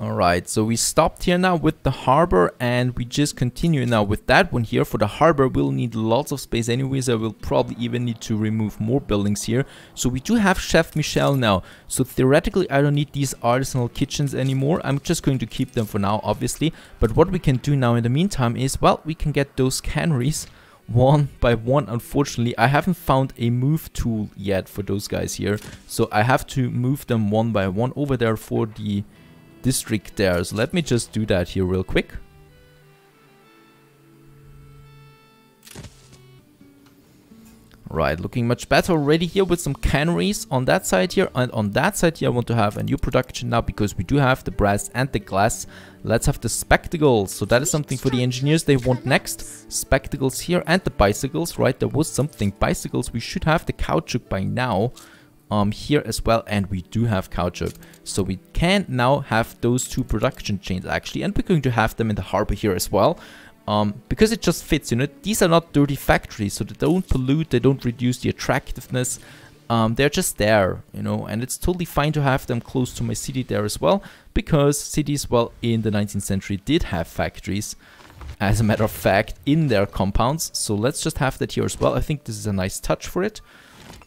Alright, so we stopped here now with the harbor and we just continue now with that one here. For the harbor, we'll need lots of space anyways. I will probably even need to remove more buildings here. So we do have Chef Michel now. So theoretically, I don't need these artisanal kitchens anymore. I'm just going to keep them for now, obviously. But what we can do now in the meantime is, well, we can get those canneries one by one. Unfortunately, I haven't found a move tool yet for those guys here. So I have to move them one by one over there for the district there. So let me just do that here real quick. Right, looking much better already here with some canneries on that side here. And on that side here, I want to have a new production now because we do have the brass and the glass. Let's have the spectacles. So that is something for the engineers they want next. Spectacles here and the bicycles, right? There was something. Bicycles, we should have the caoutchouc by now um, here as well and we do have caoutchouc. So we can now have those two production chains actually and we're going to have them in the harbor here as well um, because it just fits you know. These are not dirty factories so they don't pollute they don't reduce the attractiveness. Um, they're just there you know and it's totally fine to have them close to my city there as well because cities well in the 19th century did have factories as a matter of fact in their compounds. So let's just have that here as well. I think this is a nice touch for it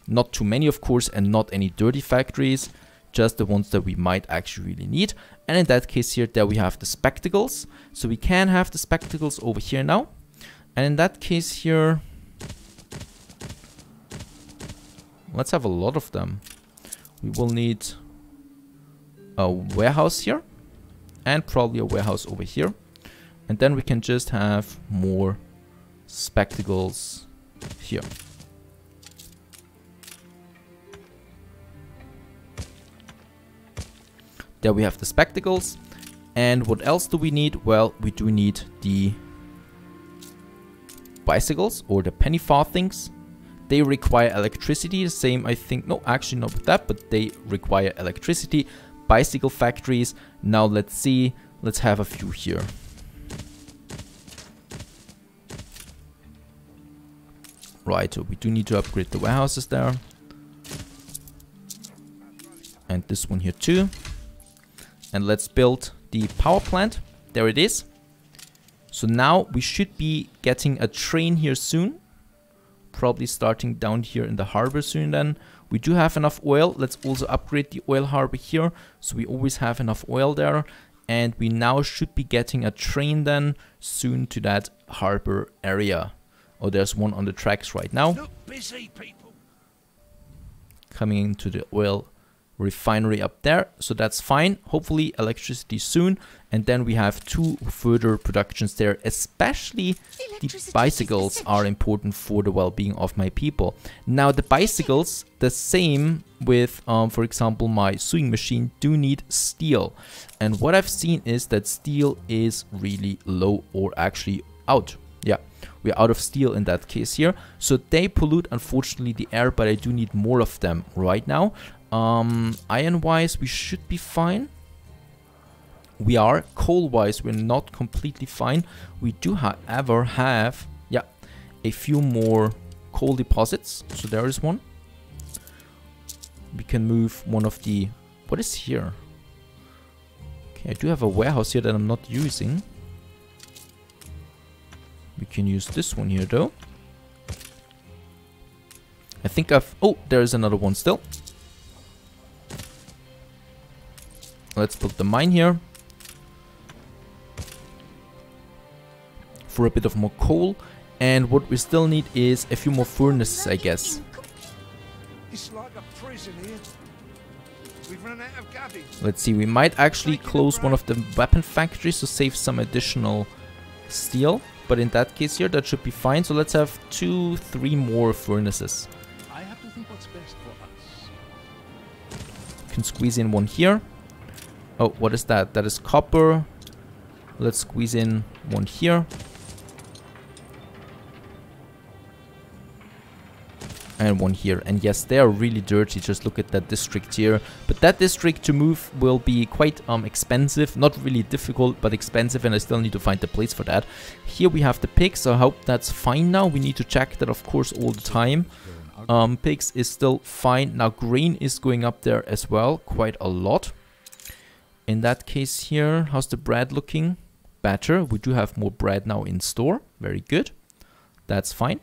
not too many, of course, and not any dirty factories, just the ones that we might actually really need. And in that case here, there we have the spectacles. So we can have the spectacles over here now. And in that case here, let's have a lot of them. We will need a warehouse here and probably a warehouse over here. And then we can just have more spectacles here. There we have the spectacles. And what else do we need? Well, we do need the bicycles or the penny farthings. They require electricity, the same I think, no actually not with that, but they require electricity. Bicycle factories, now let's see, let's have a few here. Right, so we do need to upgrade the warehouses there. And this one here too. And let's build the power plant. There it is. So now we should be getting a train here soon. Probably starting down here in the harbor soon then. We do have enough oil. Let's also upgrade the oil harbor here. So we always have enough oil there. And we now should be getting a train then soon to that harbor area. Oh, there's one on the tracks right now. Coming into the oil refinery up there. So that's fine. Hopefully electricity soon. And then we have two further productions there. Especially the bicycles are important for the well-being of my people. Now the bicycles the same with um, for example my sewing machine do need steel. And what I've seen is that steel is really low or actually out. Yeah we're out of steel in that case here. So they pollute unfortunately the air but I do need more of them right now um, Iron-wise, we should be fine. We are. Coal-wise, we're not completely fine. We do, however, have, yeah, a few more coal deposits. So there is one. We can move one of the... What is here? Okay, I do have a warehouse here that I'm not using. We can use this one here, though. I think I've... Oh, there's another one still. Let's put the mine here. For a bit of more coal. And what we still need is a few more furnaces, I guess. Let's see, we might actually close one of the weapon factories to save some additional steel. But in that case here, that should be fine. So let's have two, three more furnaces. I have to think what's best for us. Can squeeze in one here. Oh, what is that? That is copper. Let's squeeze in one here. And one here. And yes, they are really dirty. Just look at that district here. But that district to move will be quite um, expensive. Not really difficult, but expensive. And I still need to find the place for that. Here we have the pigs. I hope that's fine now. We need to check that, of course, all the time. Um, pigs is still fine. Now grain is going up there as well. Quite a lot. In that case here, how's the bread looking? Better. We do have more bread now in store. Very good. That's fine.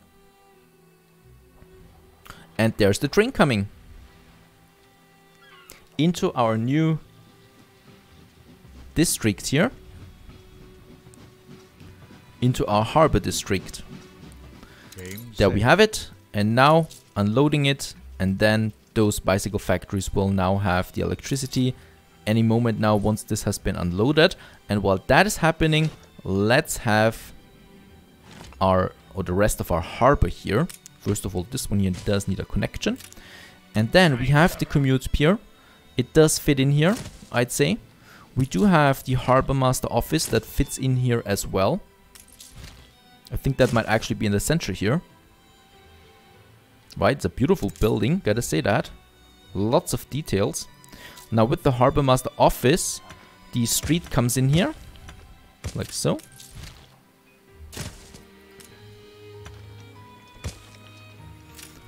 And there's the train coming. Into our new district here. Into our harbor district. Game there we have it. And now unloading it and then those bicycle factories will now have the electricity any moment now once this has been unloaded. And while that is happening, let's have our or the rest of our harbor here. First of all, this one here does need a connection. And then we have the commute pier. It does fit in here, I'd say. We do have the harbor master office that fits in here as well. I think that might actually be in the center here. Right, it's a beautiful building, gotta say that. Lots of details. Now with the Harbor Master office, the street comes in here, like so.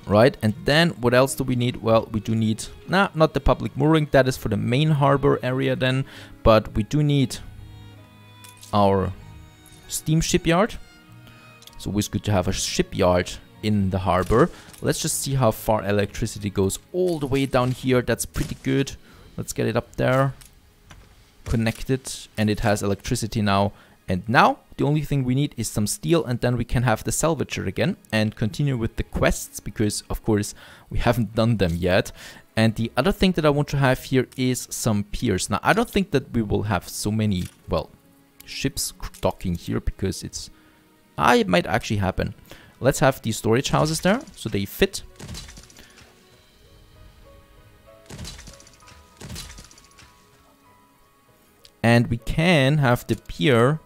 Right, and then what else do we need? Well, we do need, nah, not the public mooring, that is for the main harbor area then, but we do need our steam shipyard. So it's good to have a shipyard in the harbor. Let's just see how far electricity goes all the way down here. That's pretty good. Let's get it up there. Connected. And it has electricity now. And now the only thing we need is some steel and then we can have the salvager again and continue with the quests because of course we haven't done them yet. And the other thing that I want to have here is some piers. Now I don't think that we will have so many, well, ships docking here because it's, ah, it might actually happen. Let's have these storage houses there, so they fit. And we can have the pier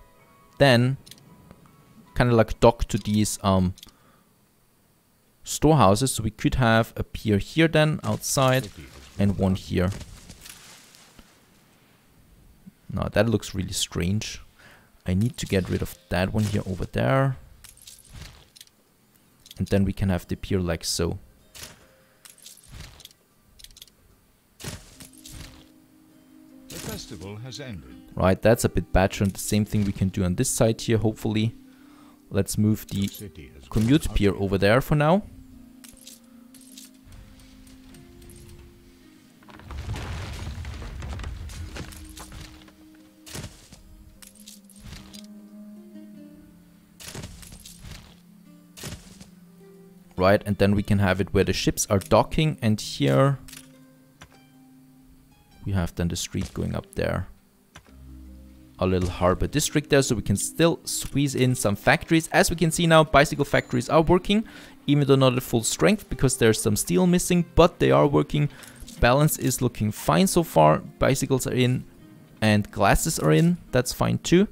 then kind of like dock to these um, storehouses. So we could have a pier here then outside and one here. No, that looks really strange. I need to get rid of that one here over there. And then we can have the pier like so. Festival has ended. Right, that's a bit better and the same thing we can do on this side here, hopefully. Let's move the commute pier over there for now. right? And then we can have it where the ships are docking and here we have then the street going up there. A little harbor district there so we can still squeeze in some factories. As we can see now, bicycle factories are working, even though not at full strength because there's some steel missing, but they are working. Balance is looking fine so far. Bicycles are in and glasses are in. That's fine too.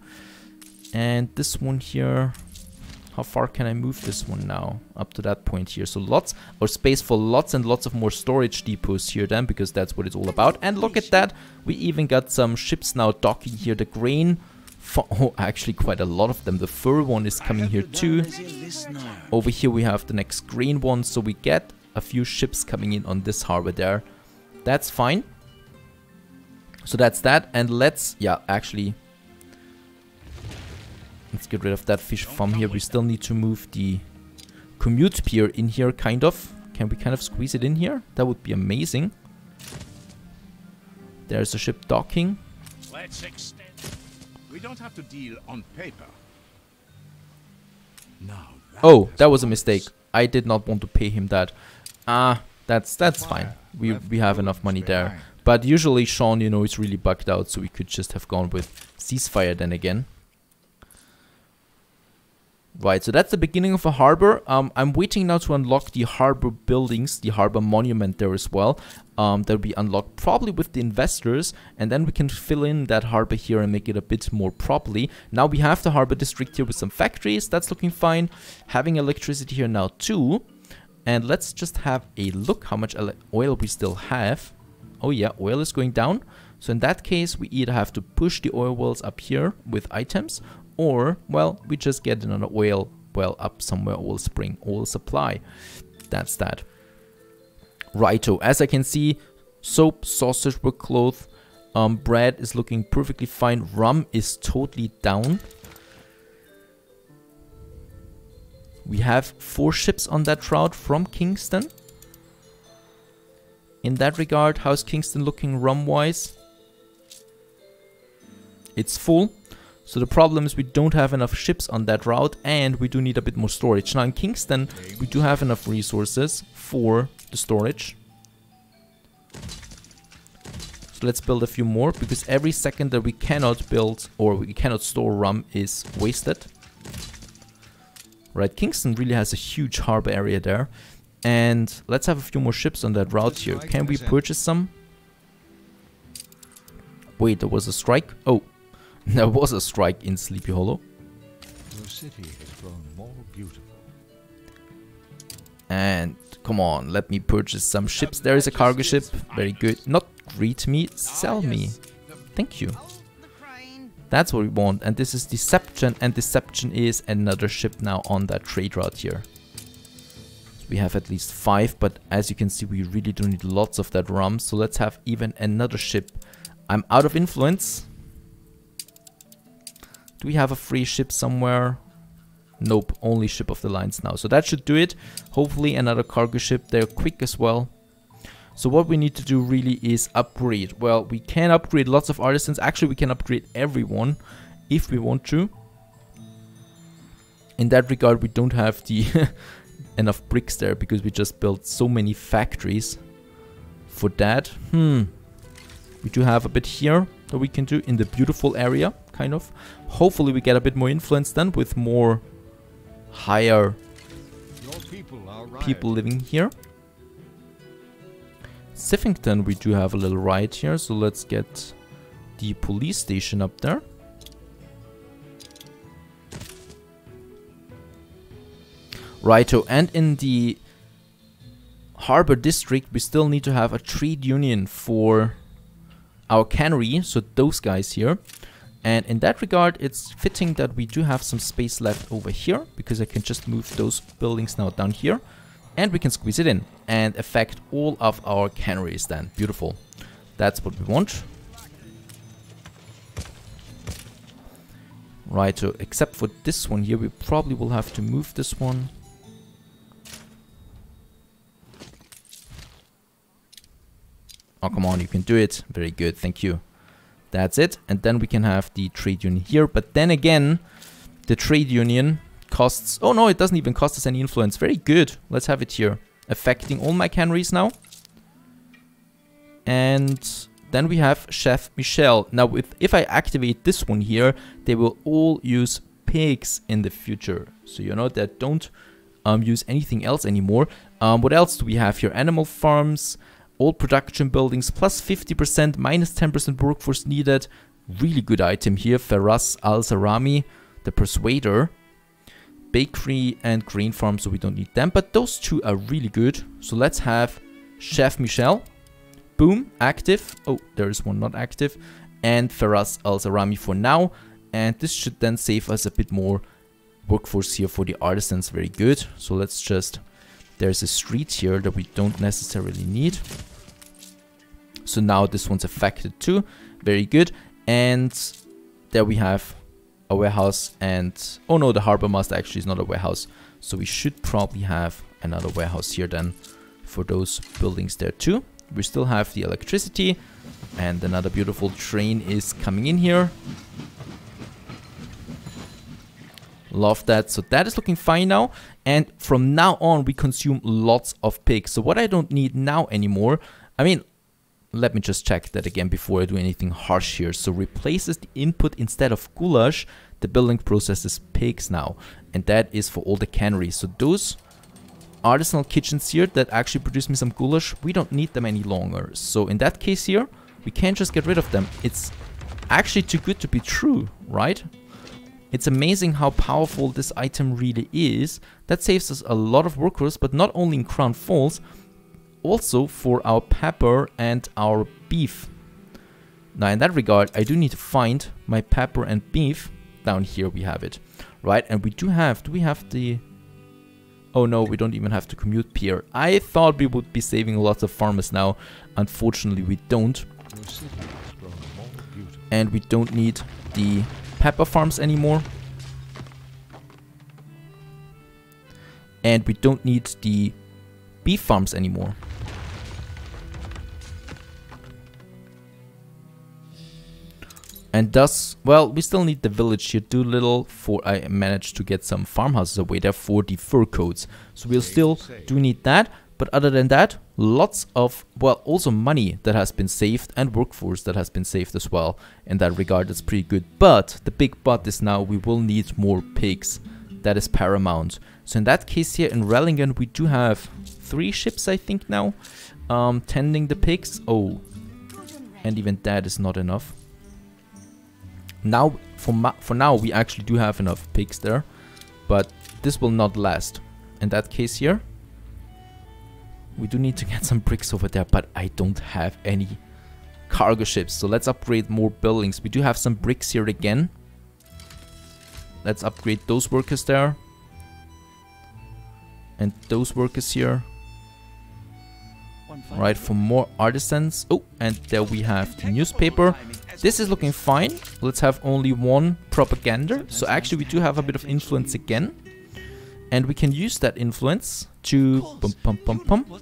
And this one here, how far can I move this one now? Up to that point here. So lots or space for lots and lots of more storage depots here then, because that's what it's all about. And look at that. We even got some ships now docking here. The grain, oh, actually quite a lot of them. The fur one is coming here too. Over here we have the next green one. So we get a few ships coming in on this harbor there. That's fine. So that's that. And let's, yeah, actually Let's get rid of that fish farm here. We still need to move the commute pier in here, kind of. Can we kind of squeeze it in here? That would be amazing. There's a ship docking. Let's extend. We don't have to deal on paper. Now. Oh, that was a mistake. I did not want to pay him that. Ah, uh, that's that's fine. We we have enough money there. But usually Sean, you know, is really bugged out, so we could just have gone with ceasefire then again. Right, so that's the beginning of a harbor. Um, I'm waiting now to unlock the harbor buildings, the harbor monument there as well. Um, that'll be unlocked probably with the investors, and then we can fill in that harbor here and make it a bit more properly. Now we have the harbor district here with some factories, that's looking fine. Having electricity here now too. And let's just have a look how much oil we still have. Oh yeah, oil is going down. So in that case, we either have to push the oil wells up here with items, or, well, we just get another oil well up somewhere, oil spring, oil supply. That's that. Righto, as I can see, soap, sausage, work cloth, Um, bread is looking perfectly fine. Rum is totally down. We have four ships on that route from Kingston. In that regard, how's Kingston looking rum-wise? It's full. So the problem is we don't have enough ships on that route and we do need a bit more storage. Now in Kingston, we do have enough resources for the storage. So let's build a few more because every second that we cannot build or we cannot store rum is wasted. Right, Kingston really has a huge harbor area there. And let's have a few more ships on that route here. Can we purchase some? Wait, there was a strike? Oh, there was a strike in Sleepy Hollow. Your city has grown more beautiful. And come on, let me purchase some ships. There is a cargo ship. Very good. Not greet me, ah, sell me. Thank you. Oh, That's what we want. And this is Deception. And Deception is another ship now on that trade route here. We have at least five, but as you can see, we really do need lots of that rum. So let's have even another ship. I'm out of influence. Do we have a free ship somewhere? Nope, only ship of the lines now. So that should do it. Hopefully another cargo ship. They're quick as well. So what we need to do really is upgrade. Well, we can upgrade lots of artisans. Actually, we can upgrade everyone if we want to. In that regard, we don't have the enough bricks there because we just built so many factories. For that, hmm, we do have a bit here that we can do in the beautiful area, kind of. Hopefully we get a bit more influence then with more higher people, people living here. Sifington we do have a little right here, so let's get the police station up there. Righto, and in the harbor district we still need to have a trade union for our cannery, so those guys here. And in that regard, it's fitting that we do have some space left over here, because I can just move those buildings now down here. And we can squeeze it in and affect all of our canneries then. Beautiful. That's what we want. Right, so except for this one here, we probably will have to move this one Oh, come on, you can do it. Very good, thank you. That's it. And then we can have the trade union here. But then again, the trade union costs... Oh, no, it doesn't even cost us any influence. Very good. Let's have it here. Affecting all my canneries now. And then we have Chef Michel. Now, if, if I activate this one here, they will all use pigs in the future. So, you know, that don't um, use anything else anymore. Um, what else do we have here? Animal farms all production buildings plus 50%, minus 10% workforce needed. Really good item here. Faraz Al Zarami, the Persuader. Bakery and grain farm, so we don't need them. But those two are really good. So let's have Chef Michel. Boom, active. Oh, there is one not active. And Faraz Al Zarami for now. And this should then save us a bit more workforce here for the artisans. Very good. So let's just there's a street here that we don't necessarily need. So now this one's affected too. Very good. And there we have a warehouse and... Oh no, the harbor master actually is not a warehouse. So we should probably have another warehouse here then for those buildings there too. We still have the electricity and another beautiful train is coming in here. Love that. So that is looking fine now. And from now on, we consume lots of pigs. So what I don't need now anymore, I mean, let me just check that again before I do anything harsh here. So replaces the input instead of goulash, the building processes pigs now. And that is for all the canneries. So those artisanal kitchens here that actually produce me some goulash, we don't need them any longer. So in that case here, we can't just get rid of them. It's actually too good to be true, right? It's amazing how powerful this item really is. That saves us a lot of workers, but not only in Crown Falls, also for our pepper and our beef. Now in that regard, I do need to find my pepper and beef. Down here we have it, right? And we do have, do we have the... Oh no, we don't even have to commute pier. I thought we would be saving lots of farmers now. Unfortunately, we don't. And we don't need the pepper farms anymore. And we don't need the beef farms anymore. And thus, well, we still need the village here Doolittle for I managed to get some farmhouses away there for the fur coats. So we'll still do need that. But other than that, lots of, well, also money that has been saved and workforce that has been saved as well. In that regard, it's pretty good. But the big but is now we will need more pigs. That is paramount. So in that case here in Rellingen, we do have three ships, I think now, um, tending the pigs. Oh, and even that is not enough. Now, for, for now, we actually do have enough pigs there, but this will not last. In that case here, we do need to get some bricks over there, but I don't have any cargo ships. So let's upgrade more buildings. We do have some bricks here again. Let's upgrade those workers there. And those workers here. Right, for more artisans. Oh, and there we have the newspaper. This is looking fine. Let's have only one propaganda. So actually we do have a bit of influence again. And we can use that influence to pum, pum, pum, pum,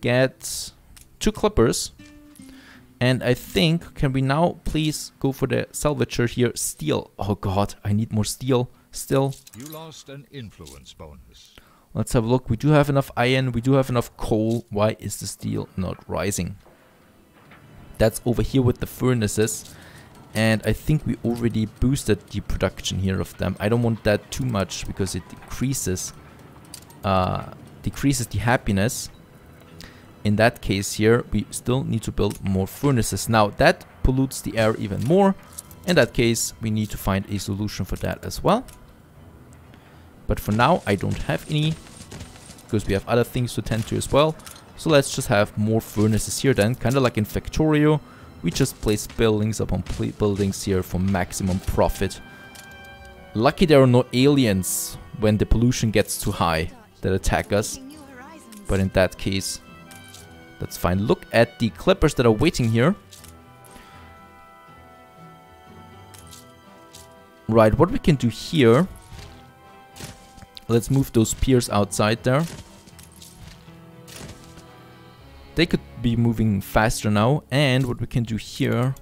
get two clippers. And I think, can we now please go for the salvager here? Steel. Oh god, I need more steel still. You lost an influence bonus. Let's have a look. We do have enough iron. We do have enough coal. Why is the steel not rising? That's over here with the furnaces. And I think we already boosted the production here of them. I don't want that too much because it decreases uh, decreases the happiness. In that case here, we still need to build more furnaces. Now that pollutes the air even more. In that case, we need to find a solution for that as well. But for now, I don't have any because we have other things to tend to as well. So let's just have more furnaces here then, kind of like in Factorio. We just place buildings upon buildings here for maximum profit. Lucky there are no aliens when the pollution gets too high that attack us. But in that case, that's fine. Look at the clippers that are waiting here. Right, what we can do here... Let's move those piers outside there. They could be moving faster now. And what we can do here...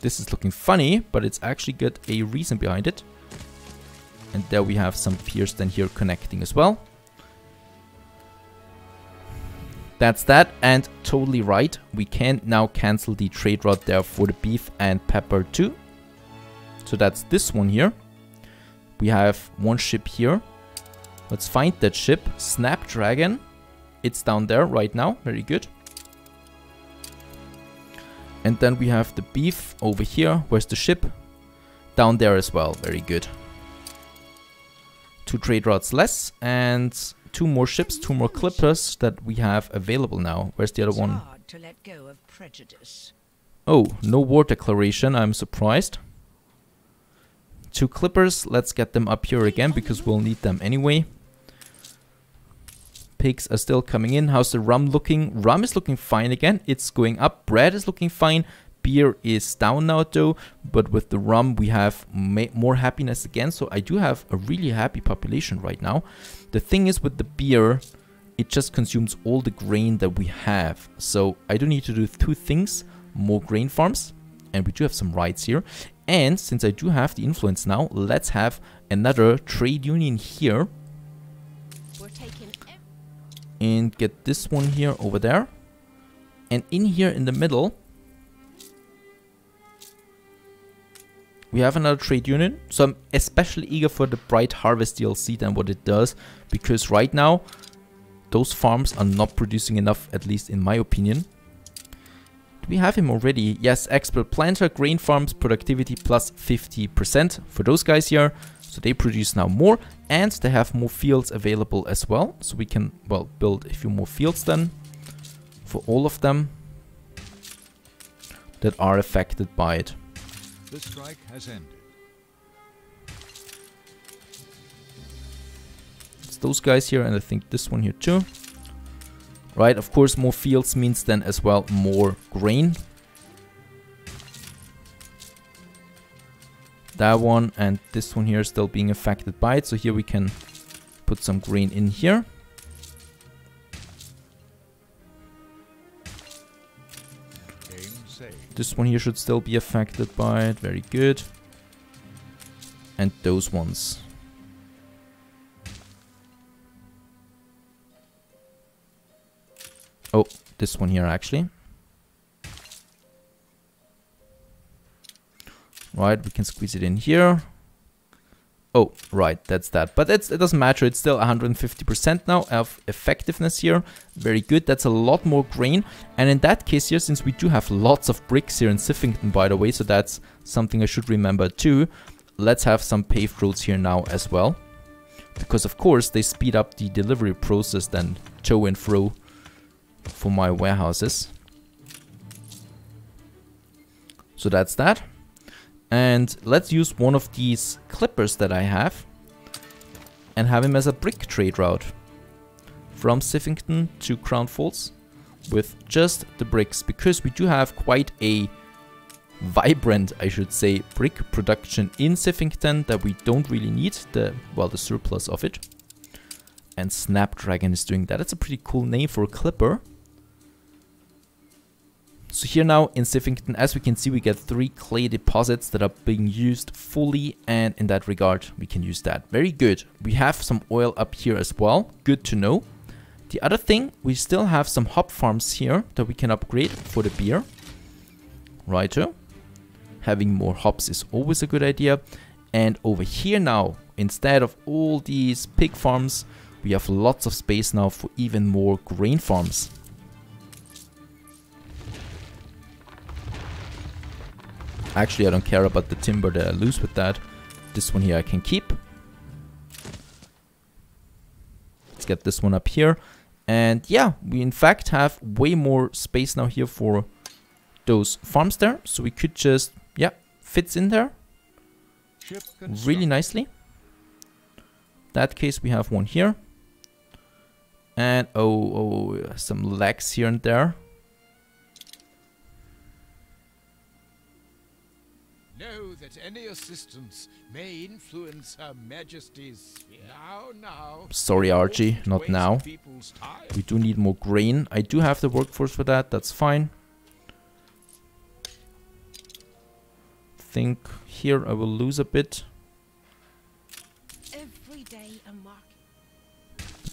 This is looking funny, but it's actually got a reason behind it. And there we have some piers then here connecting as well. That's that, and totally right. We can now cancel the trade route there for the beef and pepper too. So that's this one here. We have one ship here. Let's find that ship. Snapdragon. It's down there right now. Very good. And then we have the beef over here. Where's the ship? Down there as well. Very good. Two trade routes less and two more ships, two more clippers that we have available now. Where's the other one? Oh, no war declaration. I'm surprised two clippers. Let's get them up here again because we'll need them anyway. Pigs are still coming in. How's the rum looking? Rum is looking fine again. It's going up. Bread is looking fine. Beer is down now though. But with the rum we have more happiness again. So I do have a really happy population right now. The thing is with the beer, it just consumes all the grain that we have. So I do need to do two things. More grain farms. And we do have some rights here. And since I do have the influence now, let's have another trade union here. And get this one here over there. And in here in the middle, we have another trade union. So I'm especially eager for the Bright Harvest DLC and what it does. Because right now, those farms are not producing enough, at least in my opinion we have him already? Yes, expert planter, grain farms, productivity plus 50% for those guys here. So they produce now more and they have more fields available as well. So we can, well, build a few more fields then for all of them that are affected by it. The strike has ended. It's those guys here and I think this one here too. Right, of course more fields means then as well more grain. That one and this one here still being affected by it. So here we can put some grain in here. This one here should still be affected by it. Very good. And those ones. Oh, this one here actually. Right, we can squeeze it in here. Oh, right, that's that. But it doesn't matter, it's still 150% now of effectiveness here. Very good, that's a lot more grain. And in that case here, since we do have lots of bricks here in Sifington, by the way, so that's something I should remember too, let's have some paved roads here now as well. Because of course, they speed up the delivery process then to and fro for my warehouses. So that's that. And let's use one of these clippers that I have and have him as a brick trade route from Sifington to Crown Falls with just the bricks because we do have quite a vibrant, I should say, brick production in Sifington that we don't really need the, well, the surplus of it. And Snapdragon is doing that. It's a pretty cool name for a clipper. So here now in Sifington, as we can see, we get three clay deposits that are being used fully. And in that regard, we can use that. Very good. We have some oil up here as well. Good to know. The other thing, we still have some hop farms here that we can upgrade for the beer. Righto. Having more hops is always a good idea. And over here now, instead of all these pig farms, we have lots of space now for even more grain farms. Actually, I don't care about the timber that I lose with that. This one here I can keep. Let's get this one up here. And yeah, we in fact have way more space now here for those farms there. So we could just, yeah, fits in there really nicely. That case we have one here. And oh, oh, some legs here and there. Know that any assistance may influence Her Majesty's now, now. Sorry, Archie, not now. We do need more grain. I do have the workforce for that. That's fine. Think here I will lose a bit.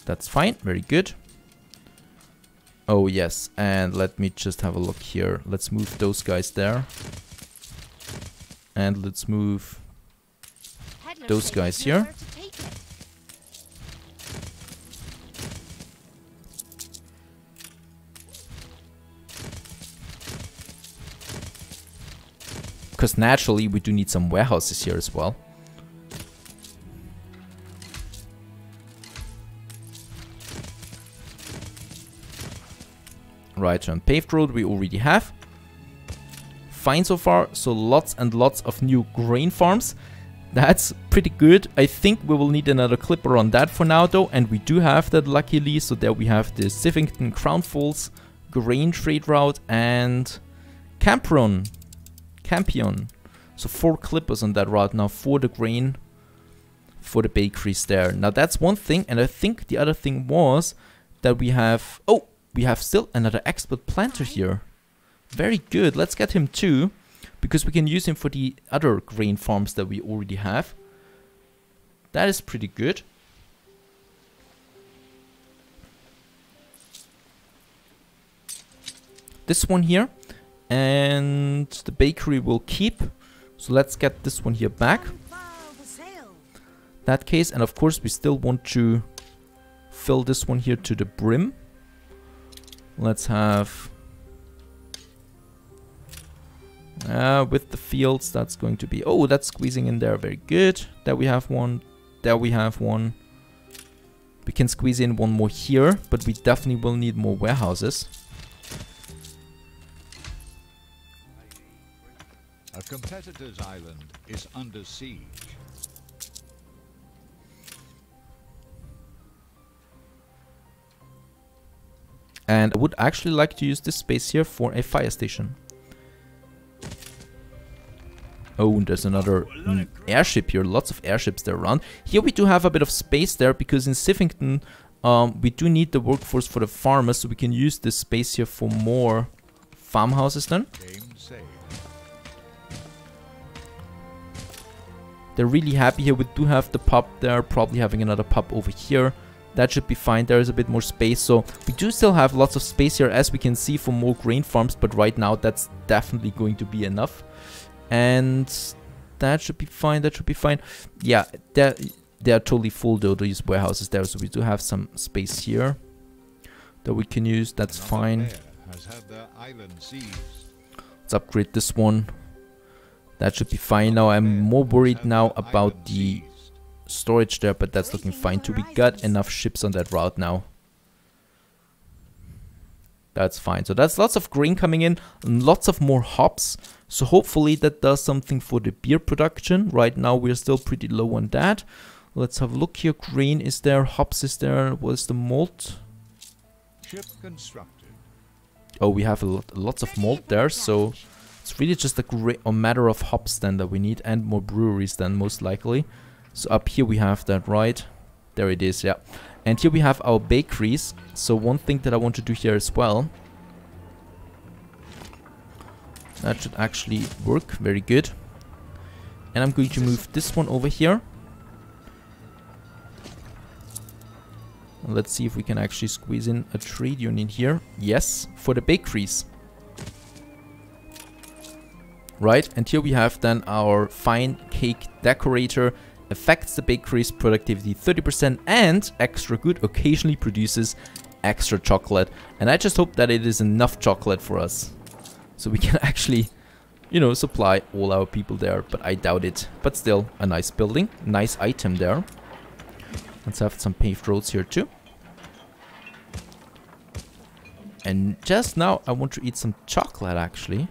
That's fine. Very good. Oh, yes. And let me just have a look here. Let's move those guys there. And let's move those guys here. Because naturally we do need some warehouses here as well. Right, on paved road we already have fine so far. So lots and lots of new grain farms. That's pretty good. I think we will need another clipper on that for now though. And we do have that luckily. So there we have the Sifington Crown Falls grain trade route and Campion. Campion. So four clippers on that route now for the grain for the bakeries there. Now that's one thing. And I think the other thing was that we have... Oh, we have still another expert planter here. Very good. Let's get him too. Because we can use him for the other grain farms that we already have. That is pretty good. This one here. And the bakery will keep. So let's get this one here back. That case. And of course we still want to fill this one here to the brim. Let's have Uh, with the fields, that's going to be... Oh, that's squeezing in there. Very good. There we have one. There we have one. We can squeeze in one more here, but we definitely will need more warehouses. A competitor's island is under siege. And I would actually like to use this space here for a fire station. Oh, and there's another mm, airship here. Lots of airships there around. Here we do have a bit of space there because in Sivington um, we do need the workforce for the farmers, so we can use this space here for more farmhouses then. They're really happy here. We do have the pub there, probably having another pub over here. That should be fine. There is a bit more space. So we do still have lots of space here, as we can see, for more grain farms. But right now, that's definitely going to be enough. And that should be fine. That should be fine. Yeah, they they are totally full, though, these warehouses there. So we do have some space here that we can use. That's fine. Let's upgrade this one. That should be fine now. I'm more worried now about the storage there, but that's looking fine too. We got enough ships on that route now. That's fine. So that's lots of grain coming in, lots of more hops. So hopefully that does something for the beer production. Right now we're still pretty low on that. Let's have a look here. Grain is there, hops is there. What's the malt? Ship constructed. Oh, we have a lot, lots of malt there, so it's really just a, great, a matter of hops then that we need and more breweries then most likely. So up here we have that, right? There it is, yeah. And here we have our bakeries. So one thing that I want to do here as well. That should actually work very good. And I'm going to move this one over here. Let's see if we can actually squeeze in a trade union here. Yes, for the bakeries right? And here we have then our fine cake decorator affects the bakery's productivity 30% and extra good occasionally produces extra chocolate. And I just hope that it is enough chocolate for us. So we can actually, you know, supply all our people there. But I doubt it. But still, a nice building. Nice item there. Let's have some paved roads here too. And just now I want to eat some chocolate actually.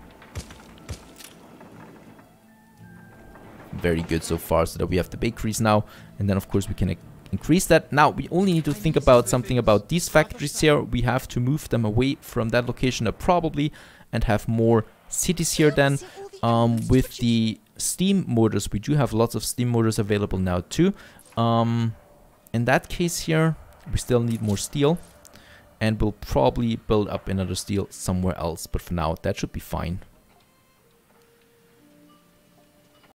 Very good so far so that we have the bakeries now and then of course we can increase that. Now we only need to think about something about these factories here. We have to move them away from that location uh, probably and have more cities here then. Um, with the steam motors, we do have lots of steam motors available now too. Um, in that case here, we still need more steel and we'll probably build up another steel somewhere else. But for now, that should be fine.